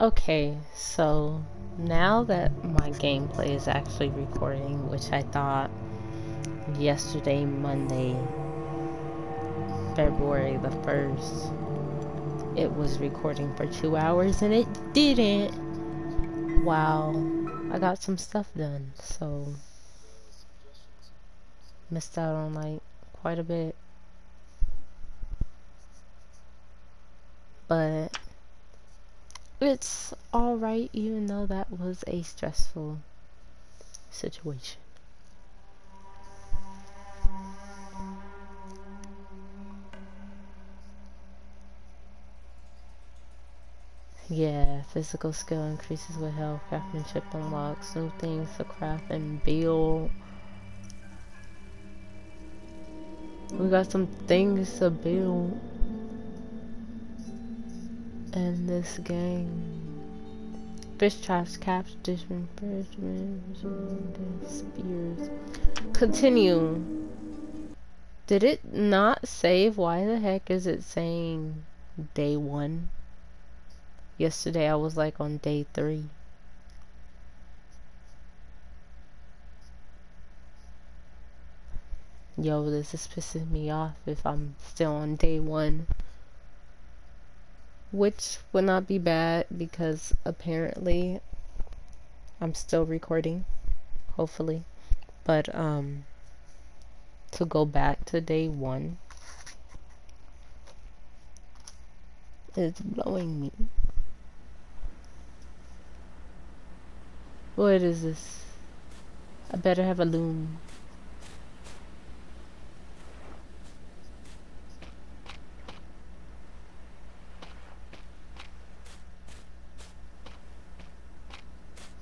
Okay, so now that my gameplay is actually recording, which I thought yesterday, Monday, February the 1st, it was recording for two hours and it didn't. Wow, I got some stuff done, so missed out on like quite a bit. But it's alright even though that was a stressful situation. Yeah, physical skill increases with health, craftsmanship unlocks new things to craft and build. We got some things to build in this game. Fish traps, caps, different spears. Continue. Did it not save? Why the heck is it saying day one? Yesterday I was like on day three. Yo, this is pissing me off if I'm still on day one which would not be bad because apparently I'm still recording, hopefully. But, um, to go back to day one is blowing me. What is this? I better have a loom.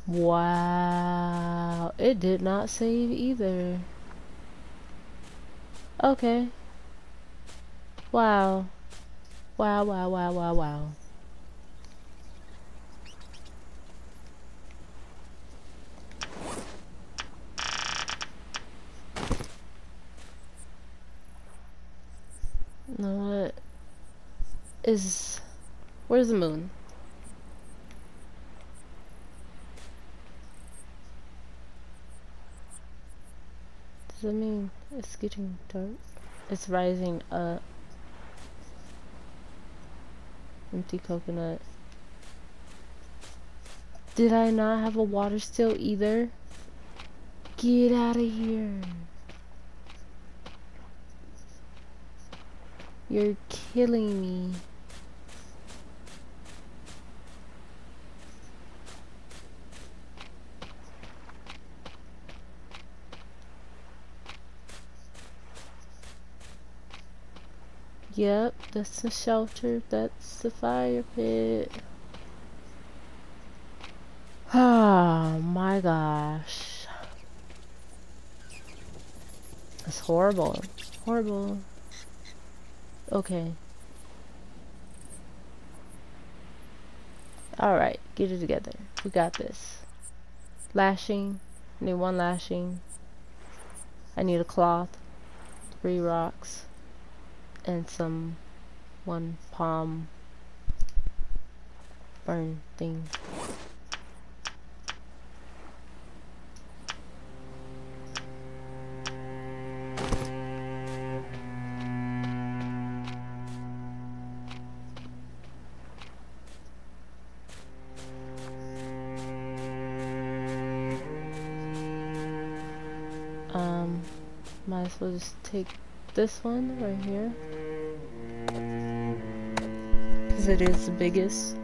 Wow, it did not save either. Okay. Wow. Wow, wow, wow, wow, wow. Know what? Is... Where's the moon? Does that mean it's getting dark? It's rising up. Empty coconut. Did I not have a water still either? Get out of here. You're killing me. Yep, that's the shelter. That's the fire pit. Oh my gosh. That's horrible. Horrible. Okay. Alright, get it together. We got this. Lashing. I need one lashing. I need a cloth. Three rocks and some one palm burn thing. Um, might as well just take this one right here. Because it is the biggest.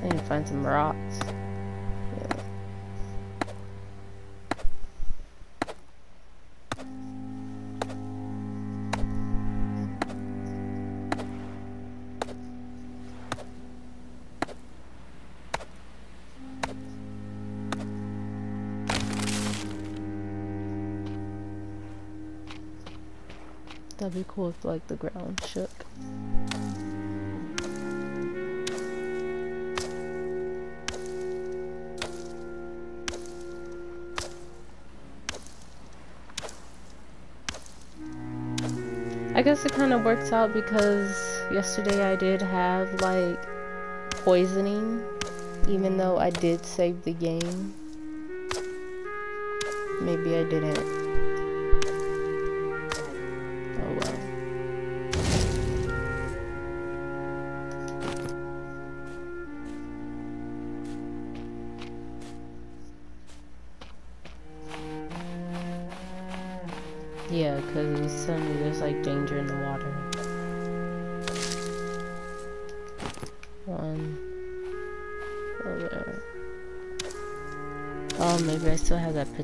I need to find some rocks cool if like the ground shook. I guess it kind of works out because yesterday I did have like poisoning even though I did save the game. Maybe I didn't.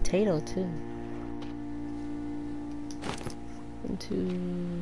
Potato too. One,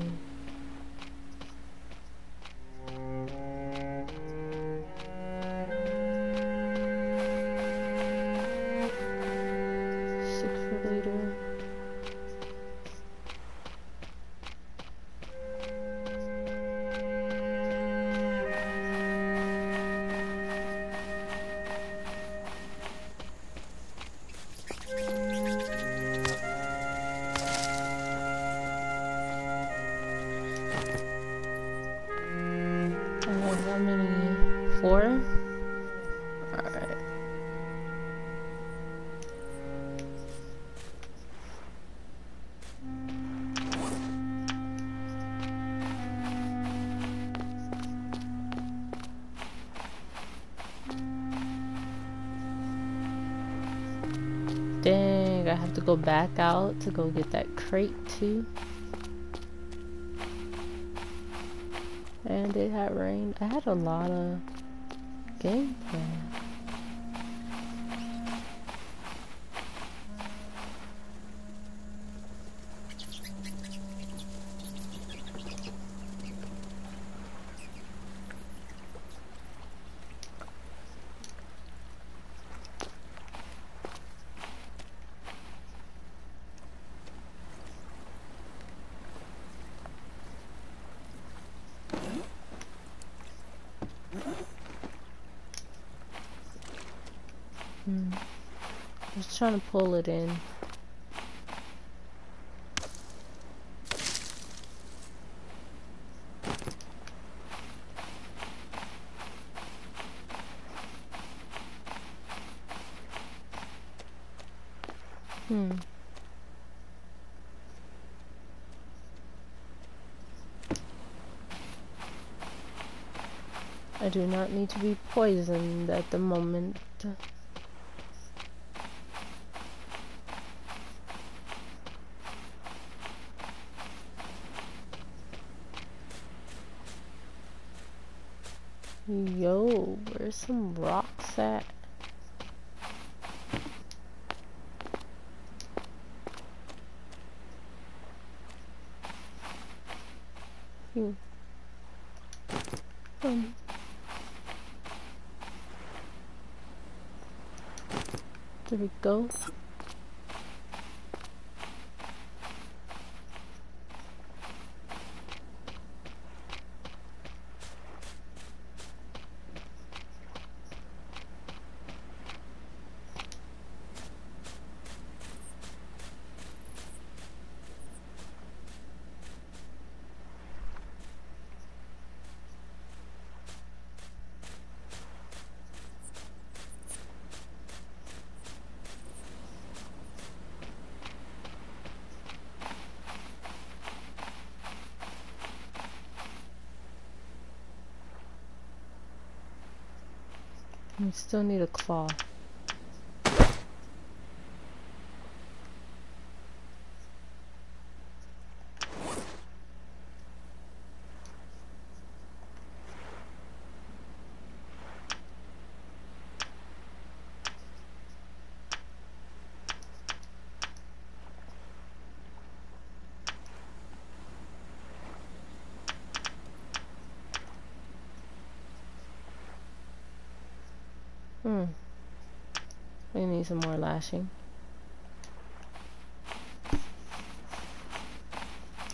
Dang, I have to go back out to go get that crate too. And it had rained. I had a lot of gameplay. Just trying to pull it in. Hmm. I do not need to be poisoned at the moment. Yo, where's some rocks at? Hmm. Um. There we go. We still need a claw. Hmm. We need some more lashing.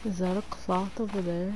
Is that a cloth over there?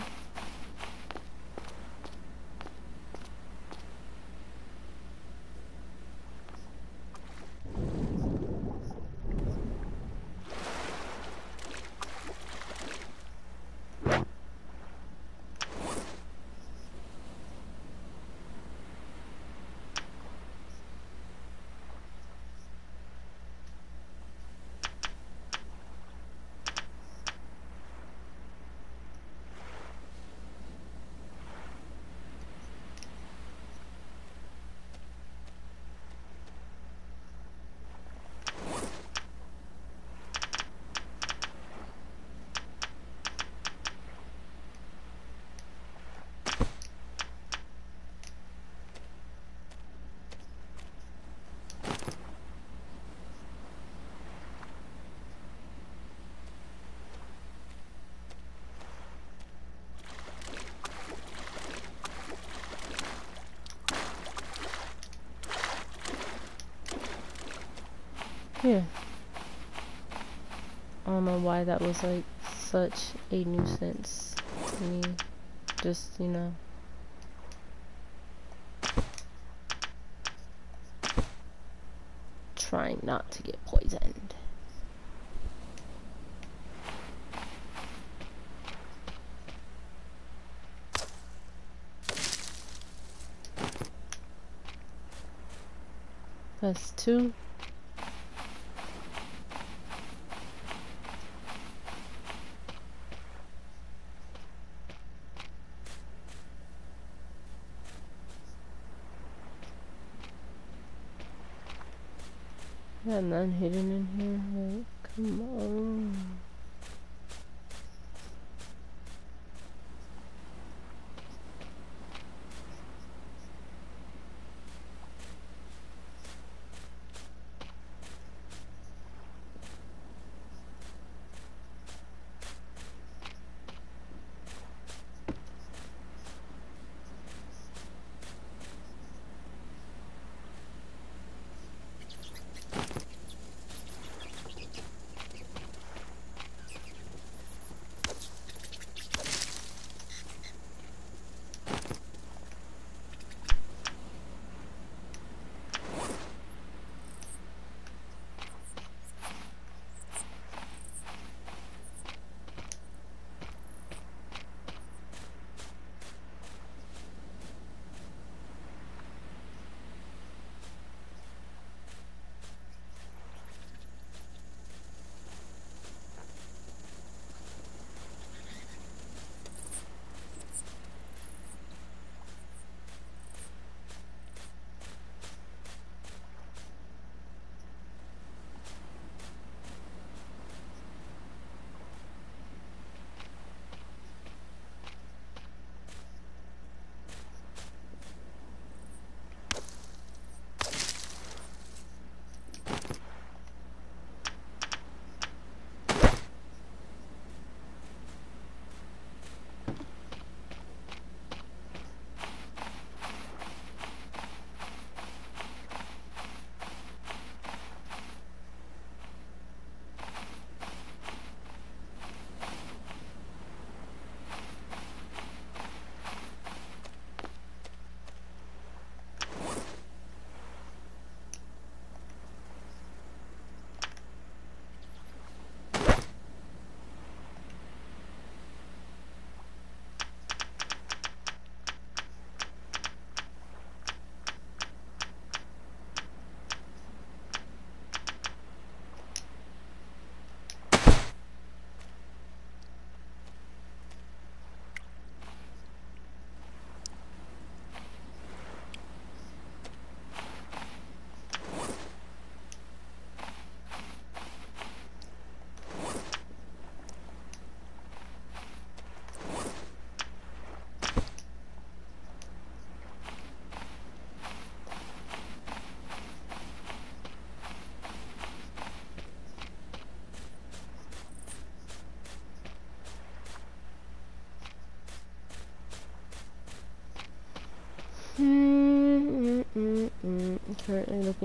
Here. I don't know why that was like such a nuisance to me. Just, you know. Trying not to get poisoned. That's two. Yeah, then hidden in here.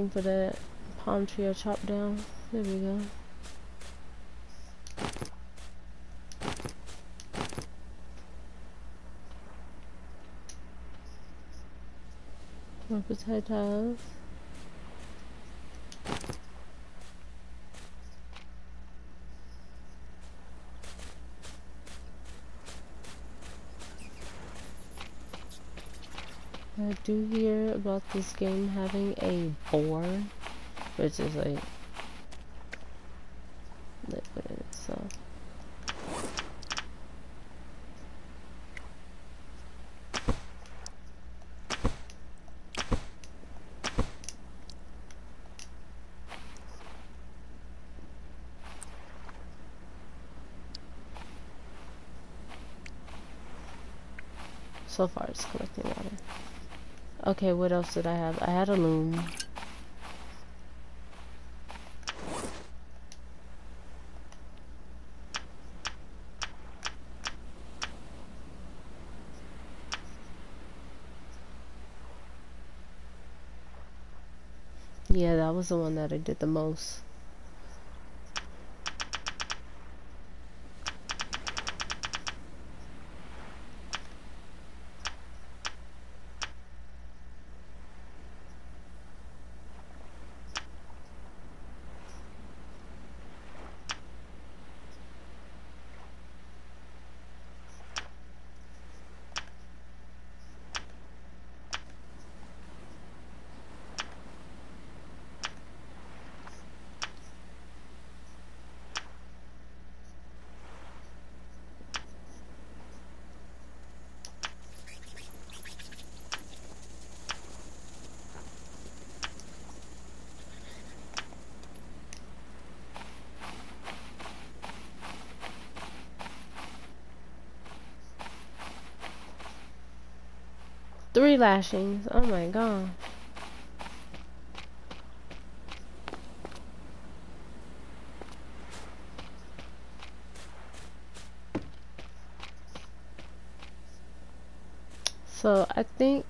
Looking for that palm tree I chopped down. There we go. More potatoes. I do about this game having a board, which is like liquid, so. So far it's collecting water. Okay, what else did I have? I had a loom. Yeah, that was the one that I did the most. Three lashings. Oh my god. So I think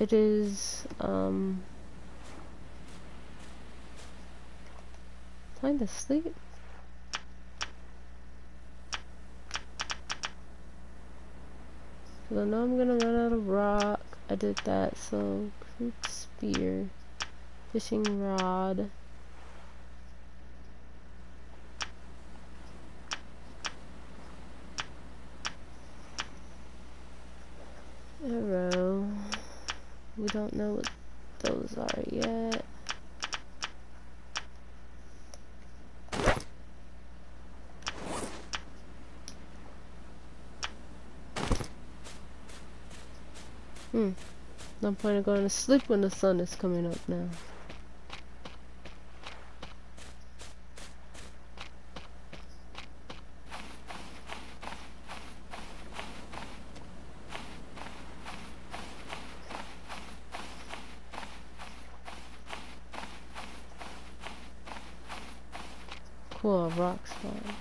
it is um time to sleep. Cause I know I'm gonna run out of rock. I did that, so crude spear, fishing rod. Arrow. We don't know what those are yet. Hmm. No point in going to sleep when the sun is coming up now. Cool, rock slide.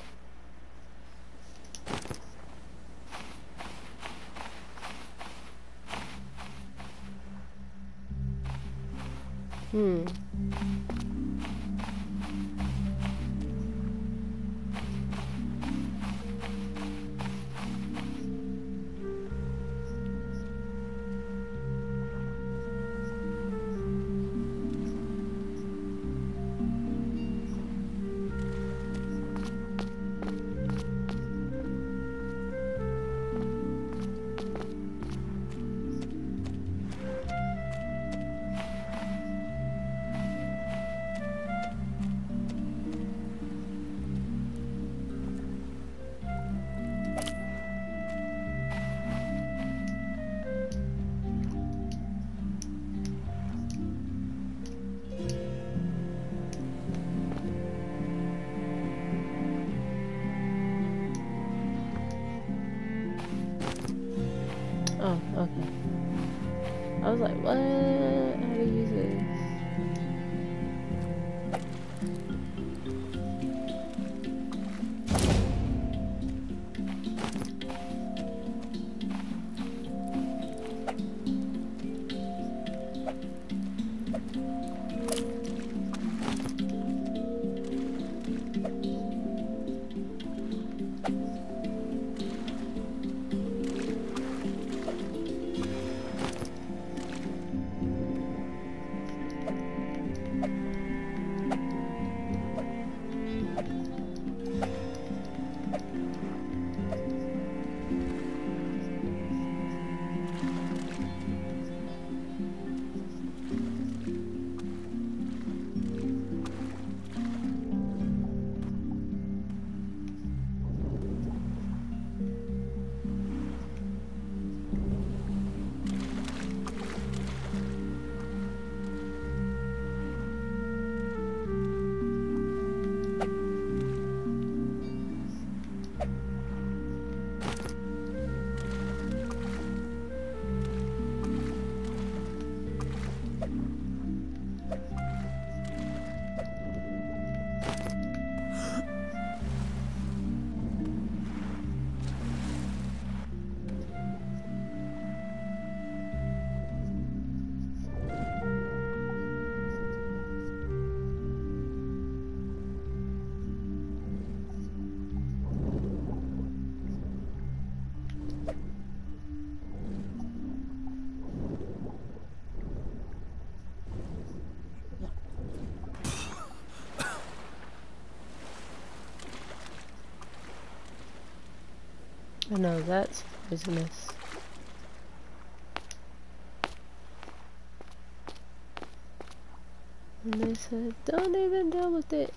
Hmm. Oh, I know that's poisonous. And they said, don't even deal with it.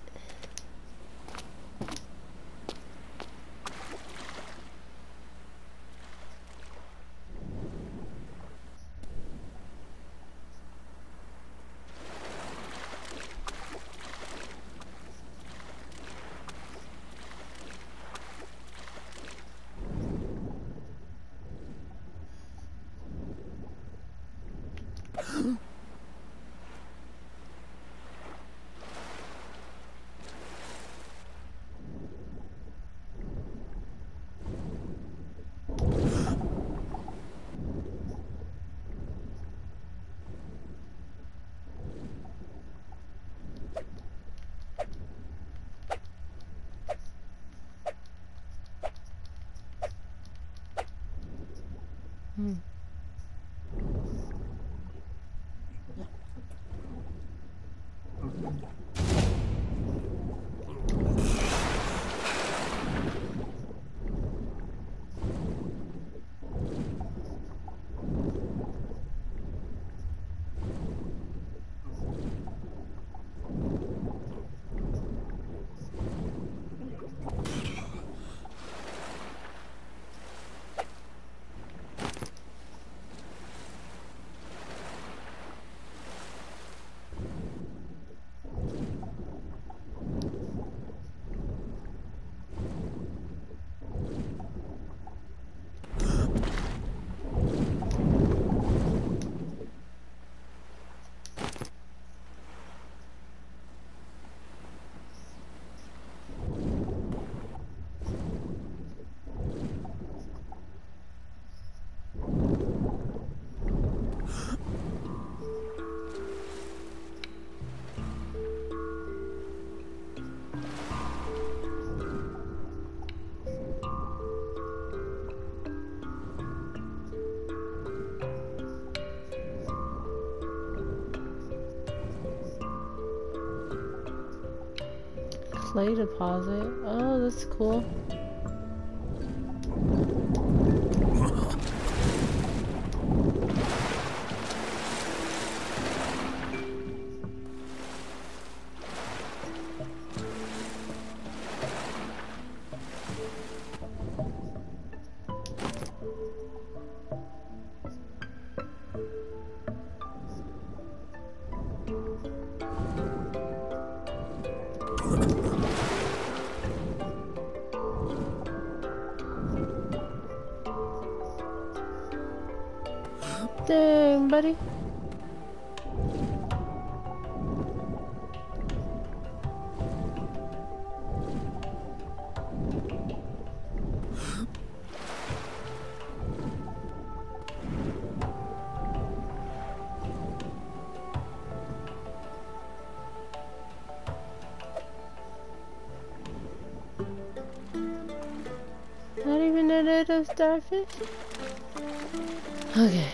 Clay deposit. Oh, that's cool. Starfish? Okay.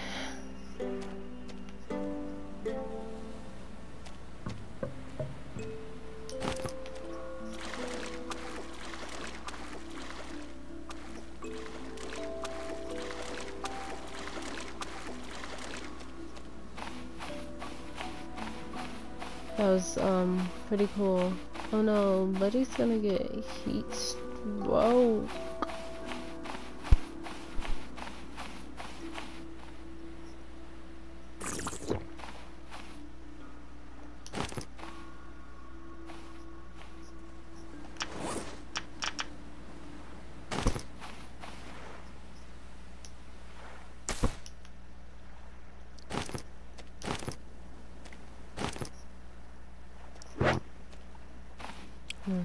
That was um pretty cool. Oh no, Buddy's gonna get heat stroke. Hmm.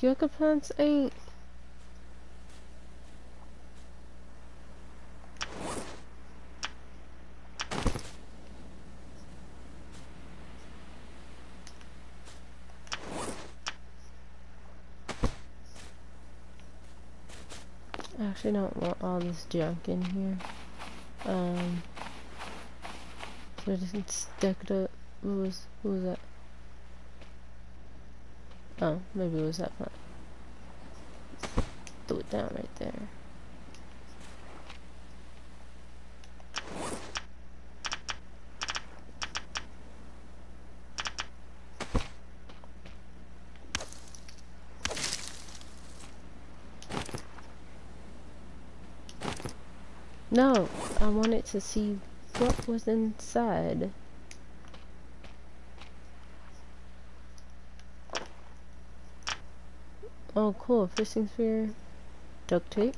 Yucca plants ain't I actually don't want all this junk in here. Um, so I just stack it up. What was, what was that? Oh, maybe it was that plant. Throw it down right there. No, I wanted to see what was inside. Oh, cool. Fishing spear. Duct tape.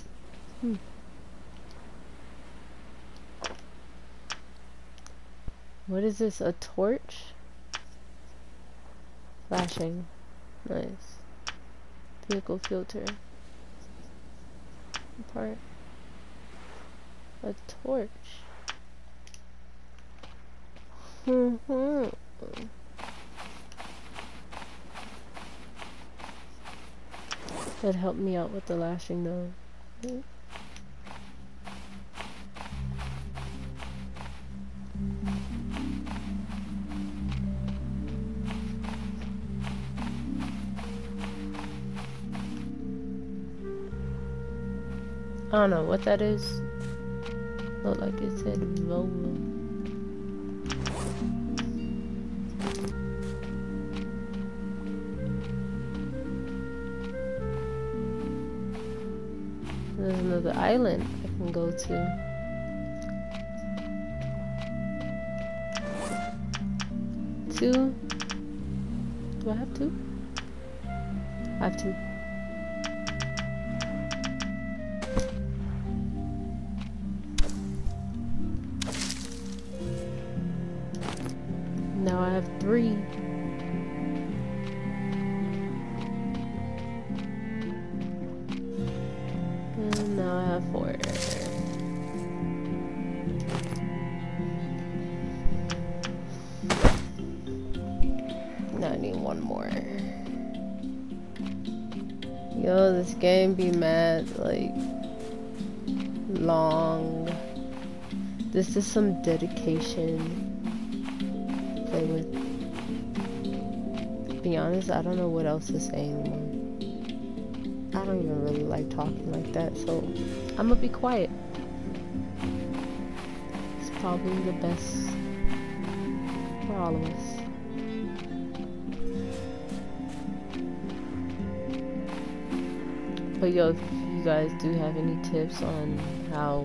Hmm. What is this? A torch? Flashing. Nice. Vehicle filter. Part. A torch. Hmm. That helped me out with the lashing though. I don't know what that is. Look like it said Volvo. Another island I can go to. Two? Do I have two? I have two. One more. Yo, this game be mad, like, long. This is some dedication play with. Be honest, I don't know what else to say anymore. I don't even really like talking like that, so I'm gonna be quiet. It's probably the best for all of us. But yo, if you guys do have any tips on how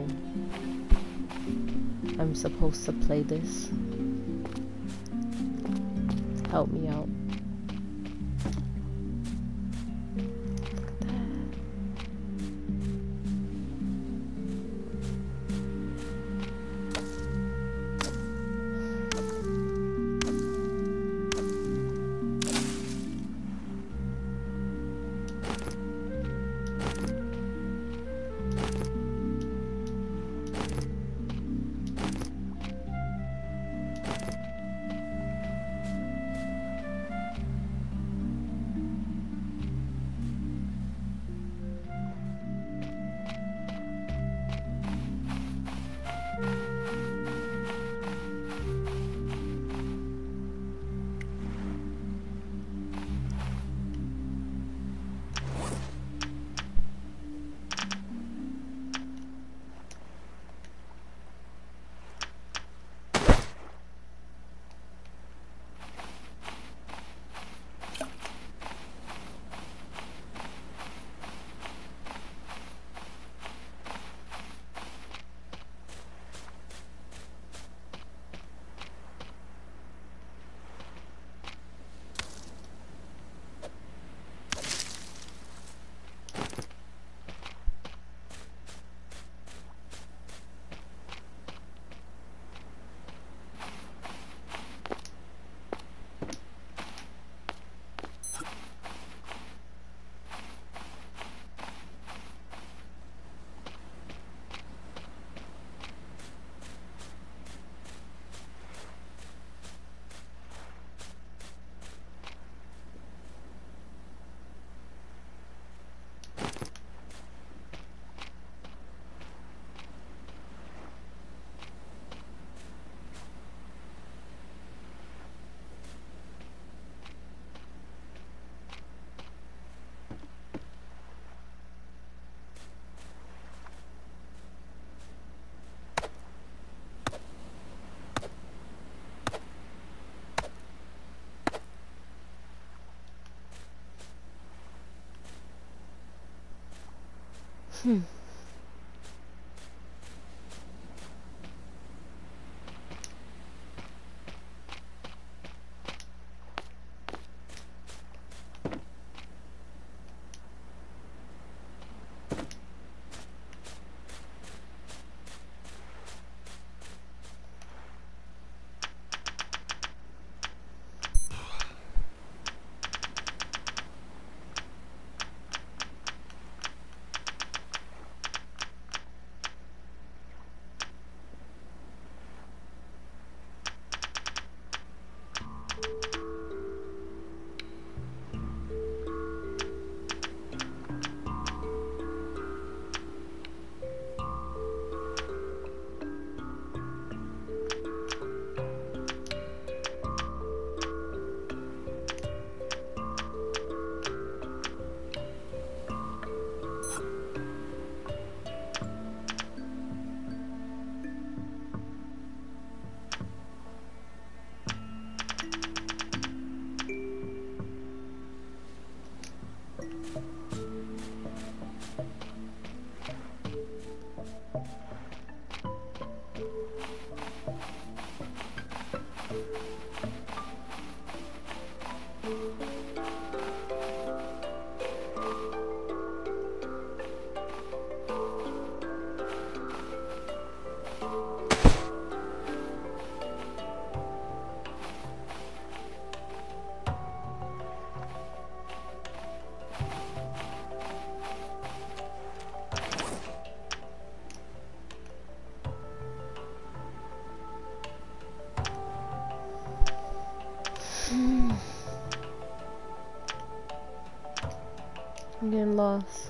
I'm supposed to play this, help me out. Hmm. I'm getting lost.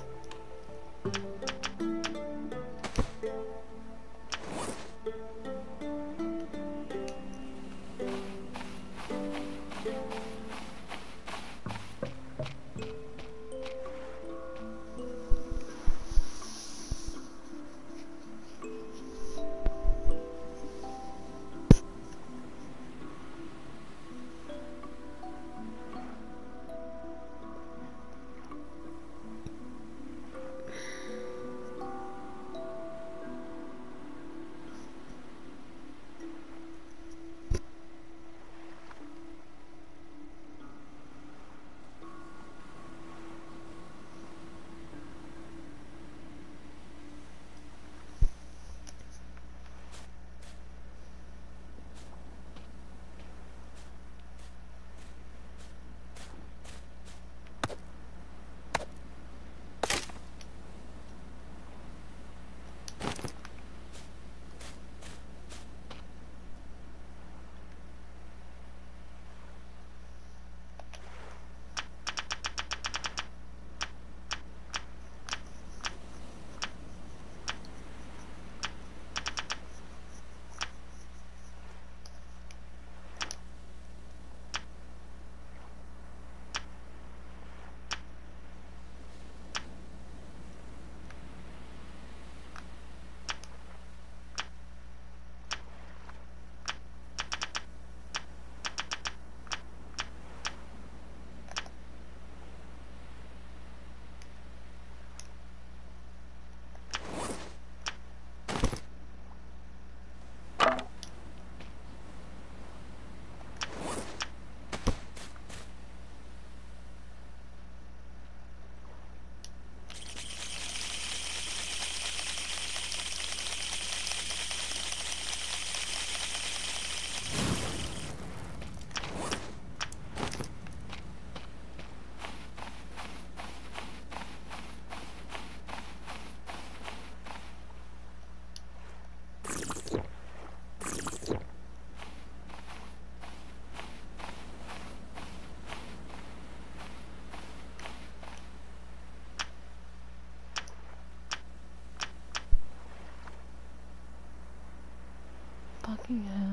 Fucking hell.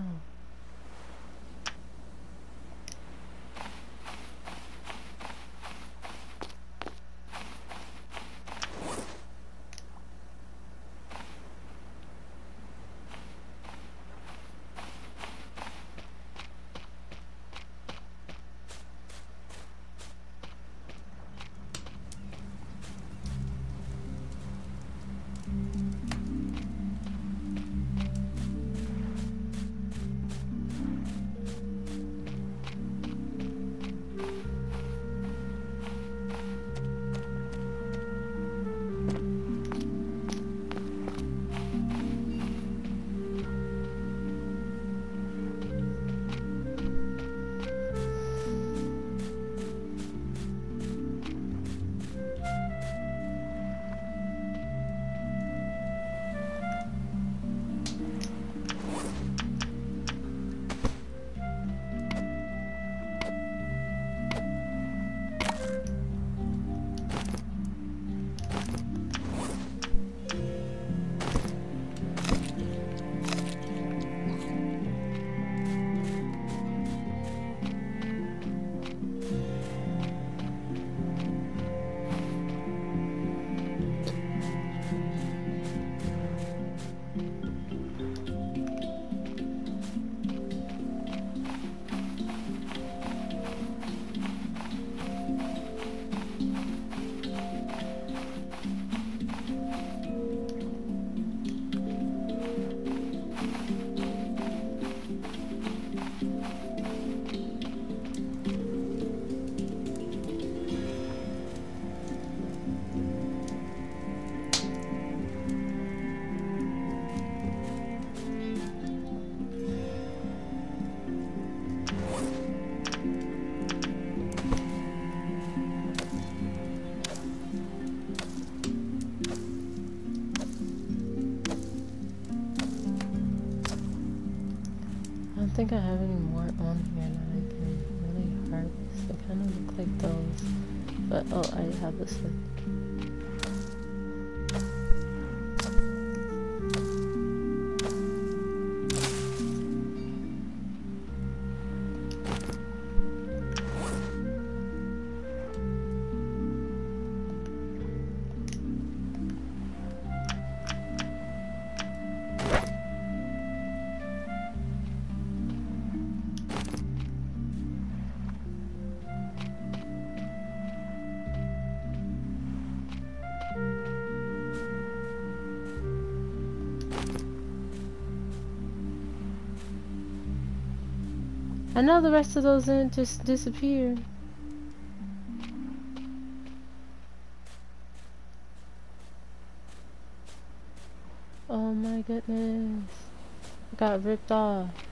Think I have any more on here that I can really harvest. They kind of look like those But oh, I have this one. I know the rest of those didn't just disappear. Oh my goodness. I got ripped off.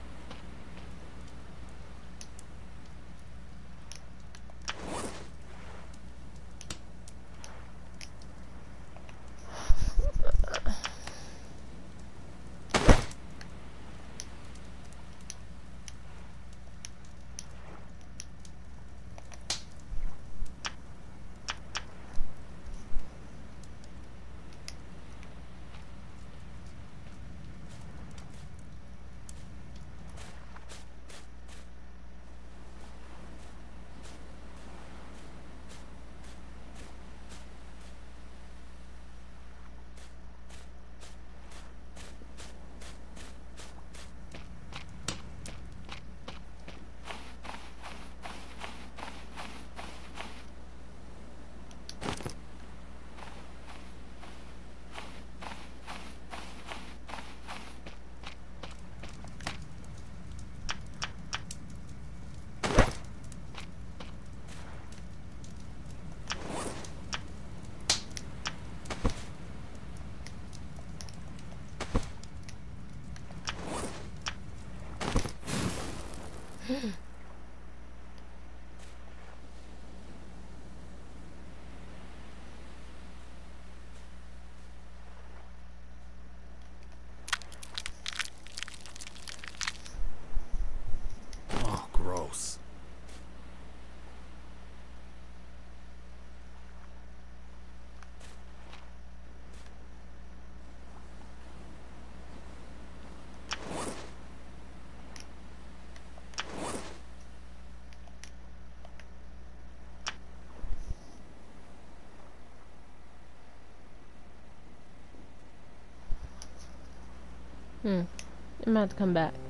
Hmm. I'm about to come back.